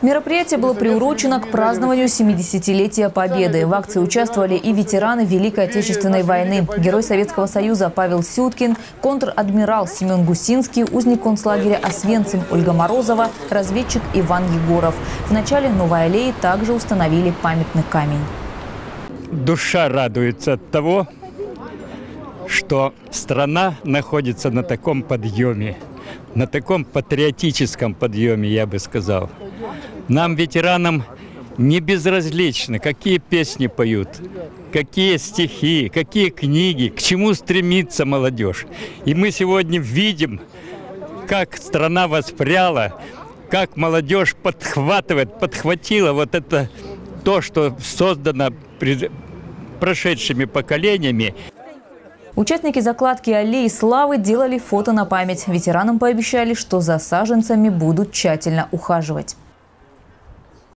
Мероприятие было приурочено к празднованию 70-летия Победы. В акции участвовали и ветераны Великой Отечественной войны. Герой Советского Союза Павел Сюткин, контр-адмирал Семен Гусинский, узник концлагеря Освенцим Ольга Морозова, разведчик Иван Егоров. В начале Новой аллеи также установили памятный камень. Душа радуется от того, что страна находится на таком подъеме, на таком патриотическом подъеме, я бы сказал. Нам, ветеранам, не безразлично, какие песни поют, какие стихи, какие книги, к чему стремится молодежь. И мы сегодня видим, как страна воспряла, как молодежь подхватывает, подхватила вот это то, что создано прошедшими поколениями. Участники закладки аллеи славы делали фото на память. Ветеранам пообещали, что за саженцами будут тщательно ухаживать.